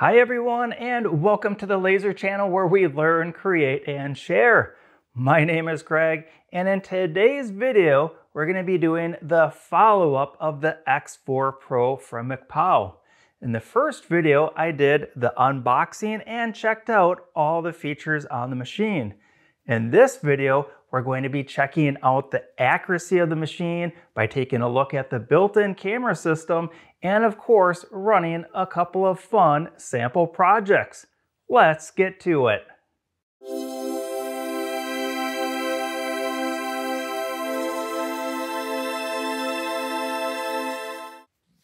Hi everyone and welcome to the Laser channel where we learn, create, and share. My name is Greg and in today's video we're going to be doing the follow-up of the X4 Pro from Mecpow. In the first video I did the unboxing and checked out all the features on the machine. In this video we're going to be checking out the accuracy of the machine by taking a look at the built-in camera system and of course running a couple of fun sample projects. Let's get to it.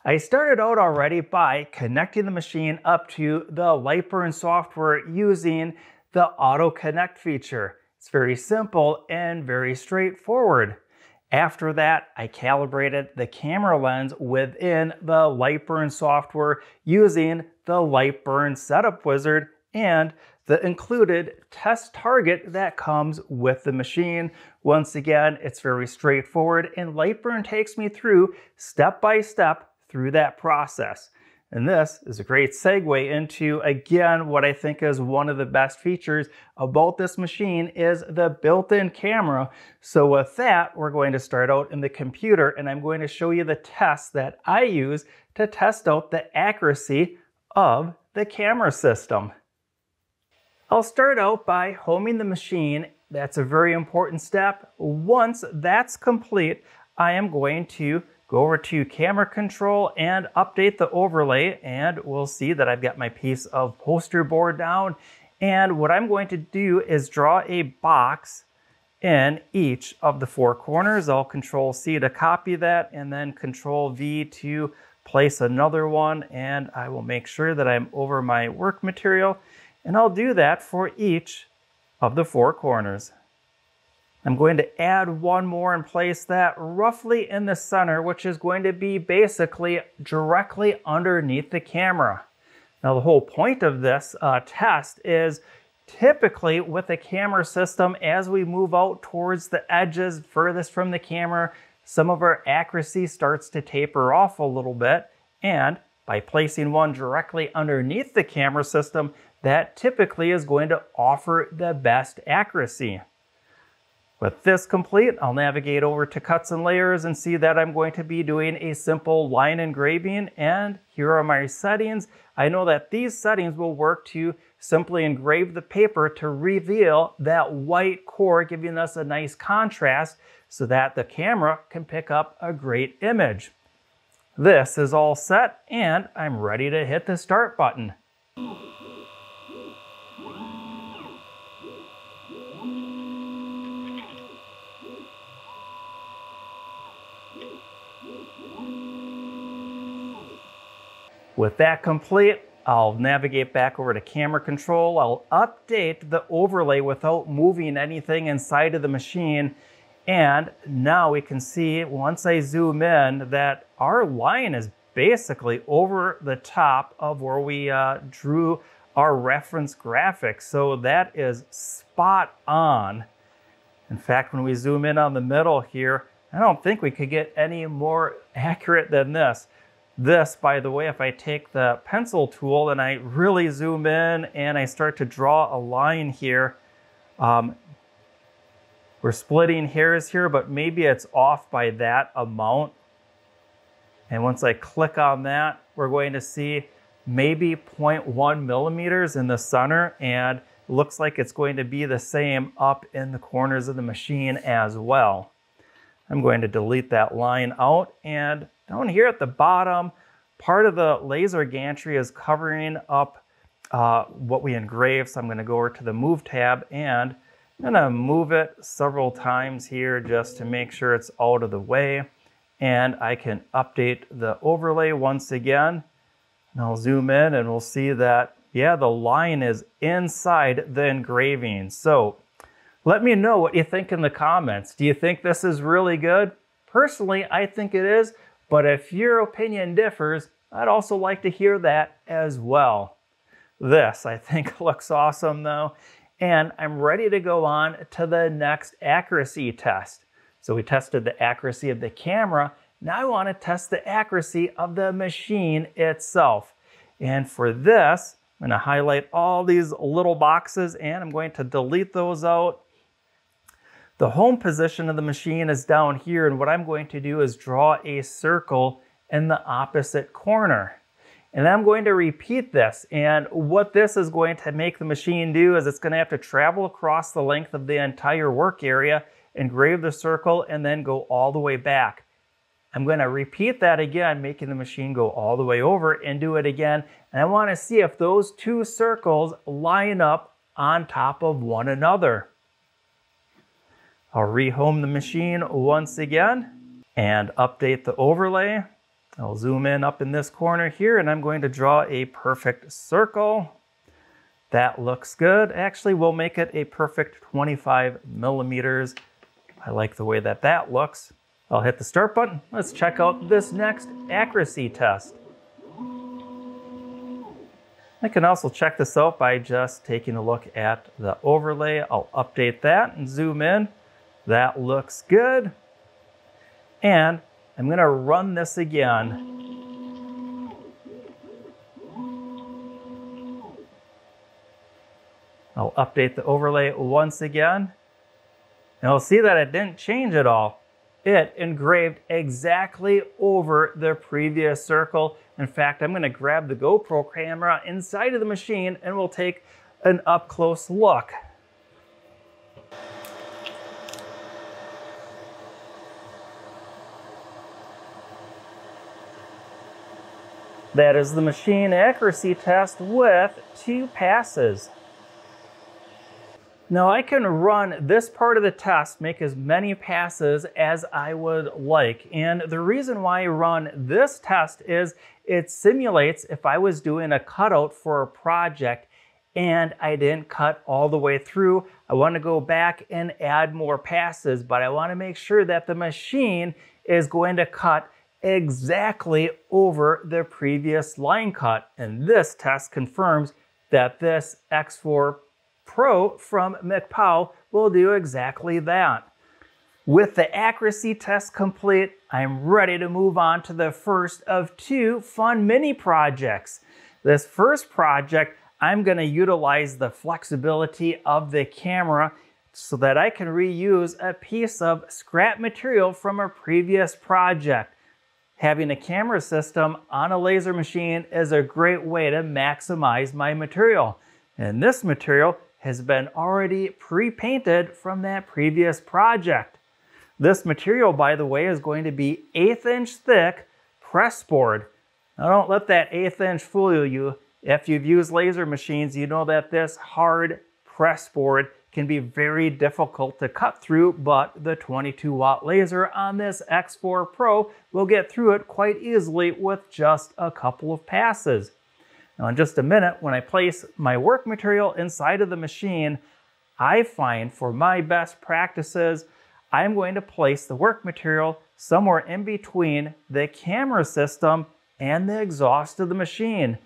I started out already by connecting the machine up to the Lightburn software using the Auto Connect feature. It's very simple and very straightforward. After that, I calibrated the camera lens within the Lightburn software using the Lightburn Setup Wizard and the included test target that comes with the machine. Once again, it's very straightforward and Lightburn takes me through step by step through that process. And this is a great segue into, again, what I think is one of the best features about this machine is the built-in camera. So with that, we're going to start out in the computer and I'm going to show you the tests that I use to test out the accuracy of the camera system. I'll start out by homing the machine. That's a very important step. Once that's complete, I am going to go over to camera control and update the overlay and we'll see that I've got my piece of poster board down. And what I'm going to do is draw a box in each of the four corners. I'll control C to copy that and then control V to place another one and I will make sure that I'm over my work material and I'll do that for each of the four corners. I'm going to add one more and place that roughly in the center, which is going to be basically directly underneath the camera. Now the whole point of this uh, test is typically with the camera system, as we move out towards the edges furthest from the camera, some of our accuracy starts to taper off a little bit. And by placing one directly underneath the camera system, that typically is going to offer the best accuracy. With this complete, I'll navigate over to cuts and layers and see that I'm going to be doing a simple line engraving and here are my settings. I know that these settings will work to simply engrave the paper to reveal that white core, giving us a nice contrast so that the camera can pick up a great image. This is all set and I'm ready to hit the start button. With that complete, I'll navigate back over to camera control. I'll update the overlay without moving anything inside of the machine. And now we can see once I zoom in that our line is basically over the top of where we uh, drew our reference graphic. So that is spot on. In fact, when we zoom in on the middle here, I don't think we could get any more accurate than this. This, by the way, if I take the pencil tool and I really zoom in and I start to draw a line here, um, we're splitting hairs here, but maybe it's off by that amount. And once I click on that, we're going to see maybe 0.1 millimeters in the center and looks like it's going to be the same up in the corners of the machine as well. I'm going to delete that line out and down here at the bottom, part of the laser gantry is covering up uh, what we engraved. So I'm gonna go over to the move tab and I'm gonna move it several times here just to make sure it's out of the way. And I can update the overlay once again. And I'll zoom in and we'll see that, yeah, the line is inside the engraving. So let me know what you think in the comments. Do you think this is really good? Personally, I think it is, but if your opinion differs, I'd also like to hear that as well. This, I think, looks awesome though, and I'm ready to go on to the next accuracy test. So we tested the accuracy of the camera. Now I want to test the accuracy of the machine itself. And for this, I'm going to highlight all these little boxes and I'm going to delete those out. The home position of the machine is down here and what I'm going to do is draw a circle in the opposite corner. And I'm going to repeat this. And what this is going to make the machine do is it's going to have to travel across the length of the entire work area, engrave the circle, and then go all the way back. I'm going to repeat that again, making the machine go all the way over and do it again. And I want to see if those two circles line up on top of one another. I'll rehome the machine once again and update the overlay. I'll zoom in up in this corner here and I'm going to draw a perfect circle. That looks good. Actually, we'll make it a perfect 25 millimeters. I like the way that that looks. I'll hit the start button. Let's check out this next accuracy test. I can also check this out by just taking a look at the overlay. I'll update that and zoom in. That looks good. And I'm gonna run this again. I'll update the overlay once again. And you'll see that it didn't change at all it engraved exactly over the previous circle. In fact, I'm gonna grab the GoPro camera inside of the machine and we'll take an up close look. That is the machine accuracy test with two passes. Now I can run this part of the test, make as many passes as I would like. And the reason why I run this test is it simulates if I was doing a cutout for a project and I didn't cut all the way through. I want to go back and add more passes, but I want to make sure that the machine is going to cut exactly over the previous line cut. And this test confirms that this X4 Pro from Mecpow will do exactly that. With the accuracy test complete, I'm ready to move on to the first of two fun mini projects. This first project, I'm going to utilize the flexibility of the camera so that I can reuse a piece of scrap material from a previous project. Having a camera system on a laser machine is a great way to maximize my material. And this material has been already pre-painted from that previous project. This material, by the way, is going to be eighth inch thick press board. Now don't let that eighth inch fool you. If you've used laser machines, you know that this hard press board can be very difficult to cut through, but the 22 watt laser on this X4 Pro will get through it quite easily with just a couple of passes. Now in just a minute, when I place my work material inside of the machine, I find for my best practices, I'm going to place the work material somewhere in between the camera system and the exhaust of the machine.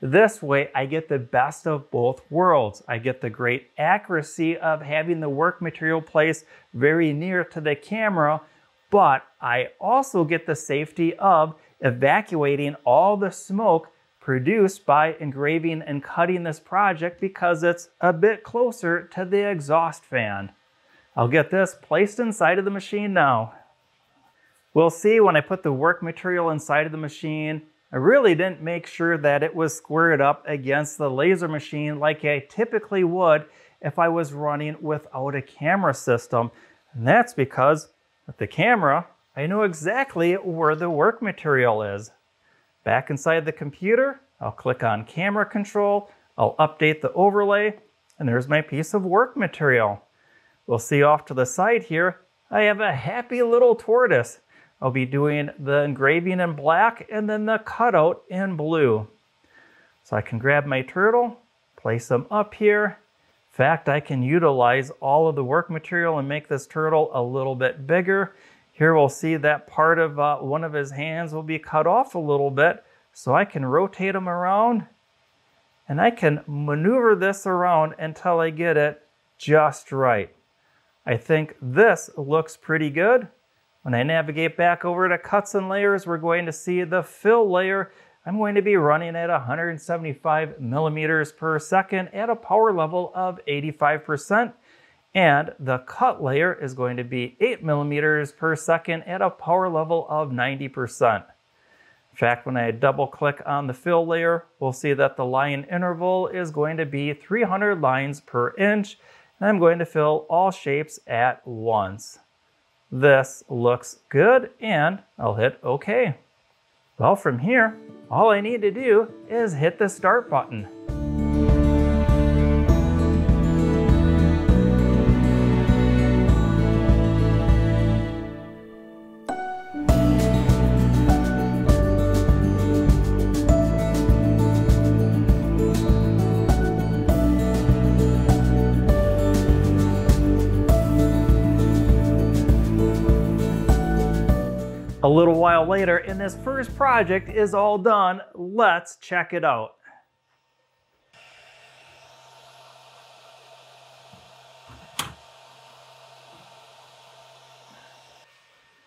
This way, I get the best of both worlds. I get the great accuracy of having the work material placed very near to the camera, but I also get the safety of evacuating all the smoke produced by engraving and cutting this project because it's a bit closer to the exhaust fan. I'll get this placed inside of the machine now. We'll see when I put the work material inside of the machine, I really didn't make sure that it was squared up against the laser machine like I typically would if I was running without a camera system. And that's because with the camera, I know exactly where the work material is. Back inside the computer, I'll click on camera control, I'll update the overlay, and there's my piece of work material. We'll see off to the side here, I have a happy little tortoise. I'll be doing the engraving in black and then the cutout in blue. So I can grab my turtle, place them up here. In fact, I can utilize all of the work material and make this turtle a little bit bigger. Here we'll see that part of uh, one of his hands will be cut off a little bit. So I can rotate them around and I can maneuver this around until I get it just right. I think this looks pretty good. When I navigate back over to cuts and layers, we're going to see the fill layer. I'm going to be running at 175 millimeters per second at a power level of 85%. And the cut layer is going to be 8 millimeters per second at a power level of 90%. In fact, when I double click on the fill layer, we'll see that the line interval is going to be 300 lines per inch. And I'm going to fill all shapes at once. This looks good and I'll hit OK. Well, from here, all I need to do is hit the start button. A little while later, and this first project is all done. Let's check it out.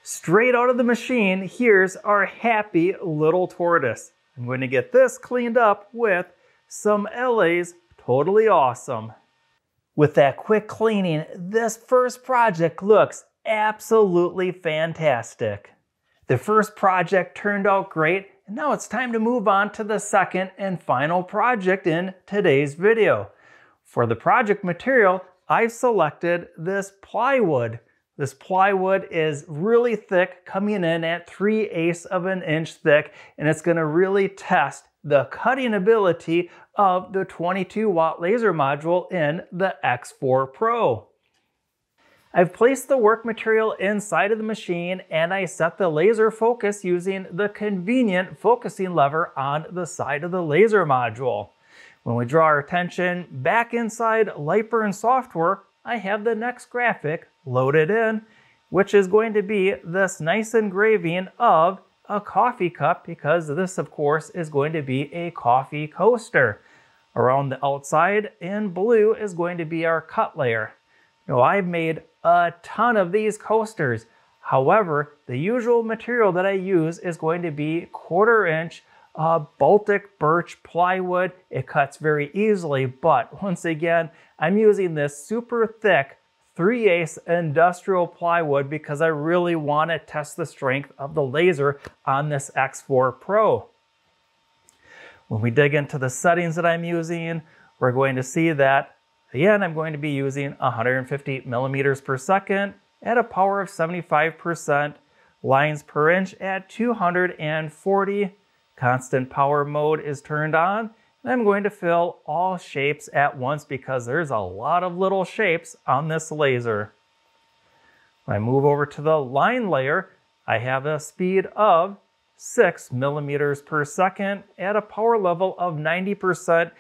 Straight out of the machine, here's our happy little tortoise. I'm going to get this cleaned up with some LA's Totally Awesome. With that quick cleaning, this first project looks absolutely fantastic. The first project turned out great, and now it's time to move on to the second and final project in today's video. For the project material, I've selected this plywood. This plywood is really thick, coming in at 3 eighths of an inch thick, and it's gonna really test the cutting ability of the 22 watt laser module in the X4 Pro. I've placed the work material inside of the machine and I set the laser focus using the convenient focusing lever on the side of the laser module. When we draw our attention back inside Lightburn software, I have the next graphic loaded in, which is going to be this nice engraving of a coffee cup because this of course is going to be a coffee coaster. Around the outside in blue is going to be our cut layer. Now I've made a ton of these coasters. However, the usual material that I use is going to be quarter inch uh, Baltic birch plywood. It cuts very easily, but once again, I'm using this super thick 3 8 industrial plywood because I really want to test the strength of the laser on this X4 Pro. When we dig into the settings that I'm using, we're going to see that Again, I'm going to be using 150 millimeters per second at a power of 75%, lines per inch at 240. Constant power mode is turned on. And I'm going to fill all shapes at once because there's a lot of little shapes on this laser. When I move over to the line layer, I have a speed of 6 millimeters per second at a power level of 90%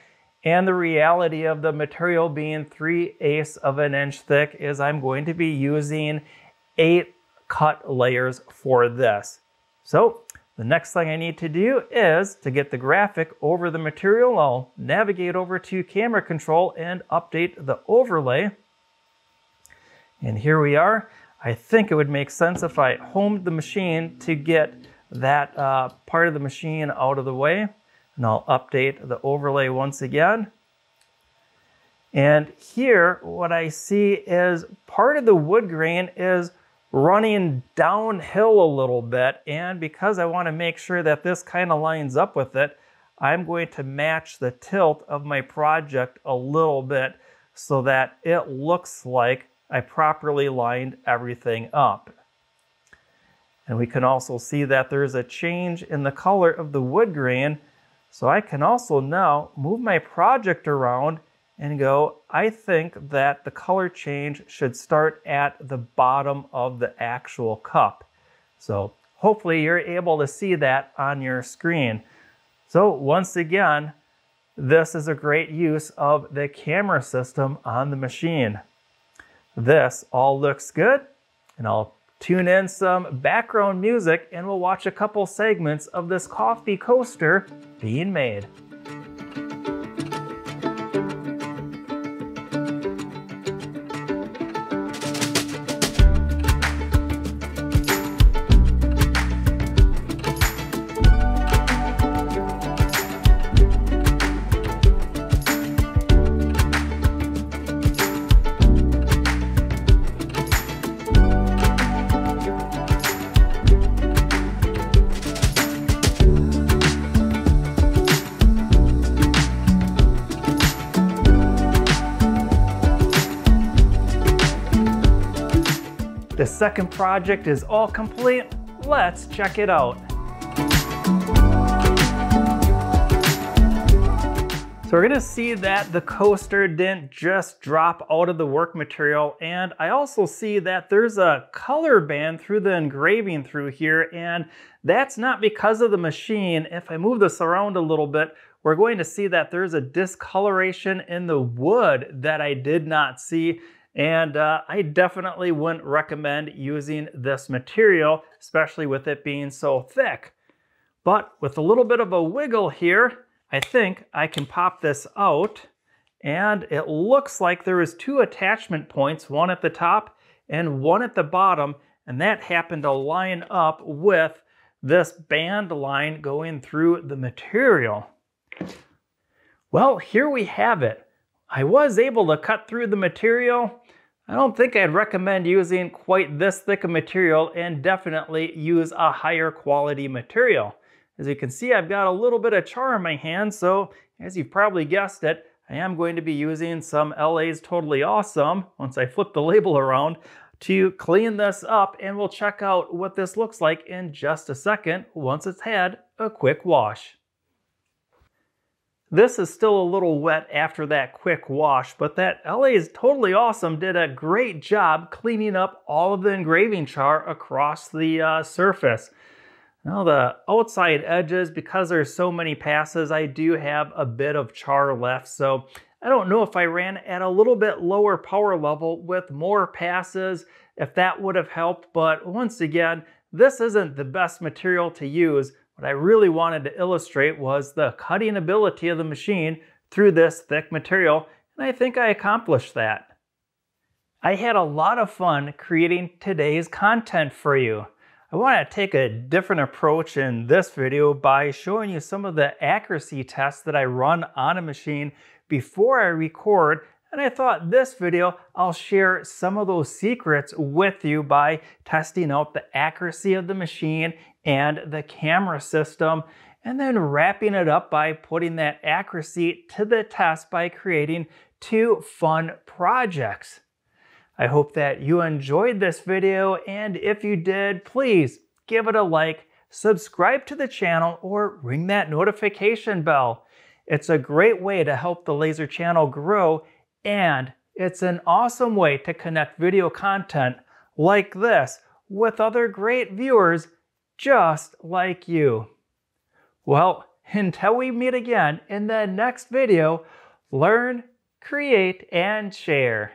and the reality of the material being 3 eighths of an inch thick is I'm going to be using eight cut layers for this. So the next thing I need to do is to get the graphic over the material, I'll navigate over to camera control and update the overlay. And here we are. I think it would make sense if I homed the machine to get that uh, part of the machine out of the way. And I'll update the overlay once again. And here, what I see is part of the wood grain is running downhill a little bit. And because I want to make sure that this kind of lines up with it, I'm going to match the tilt of my project a little bit so that it looks like I properly lined everything up. And we can also see that there's a change in the color of the wood grain so I can also now move my project around and go, I think that the color change should start at the bottom of the actual cup. So hopefully you're able to see that on your screen. So once again, this is a great use of the camera system on the machine. This all looks good, and I'll tune in some background music and we'll watch a couple segments of this coffee coaster being made. Second project is all complete. Let's check it out. So we're gonna see that the coaster didn't just drop out of the work material and I also see that there's a color band through the engraving through here and that's not because of the machine. If I move this around a little bit, we're going to see that there's a discoloration in the wood that I did not see and uh, I definitely wouldn't recommend using this material, especially with it being so thick. But with a little bit of a wiggle here, I think I can pop this out and it looks like there is two attachment points, one at the top and one at the bottom, and that happened to line up with this band line going through the material. Well, here we have it. I was able to cut through the material. I don't think I'd recommend using quite this thick a material and definitely use a higher quality material. As you can see, I've got a little bit of char in my hand, so as you've probably guessed it, I am going to be using some LA's Totally Awesome, once I flip the label around, to clean this up, and we'll check out what this looks like in just a second once it's had a quick wash. This is still a little wet after that quick wash, but that LA is Totally Awesome did a great job cleaning up all of the engraving char across the uh, surface. Now the outside edges, because there's so many passes, I do have a bit of char left. So I don't know if I ran at a little bit lower power level with more passes, if that would have helped. But once again, this isn't the best material to use. What I really wanted to illustrate was the cutting ability of the machine through this thick material. And I think I accomplished that. I had a lot of fun creating today's content for you. I want to take a different approach in this video by showing you some of the accuracy tests that I run on a machine before I record and I thought this video I'll share some of those secrets with you by testing out the accuracy of the machine and the camera system and then wrapping it up by putting that accuracy to the test by creating two fun projects. I hope that you enjoyed this video, and if you did, please give it a like, subscribe to the channel, or ring that notification bell. It's a great way to help the Laser channel grow, and it's an awesome way to connect video content like this with other great viewers just like you. Well, until we meet again in the next video, learn, create, and share.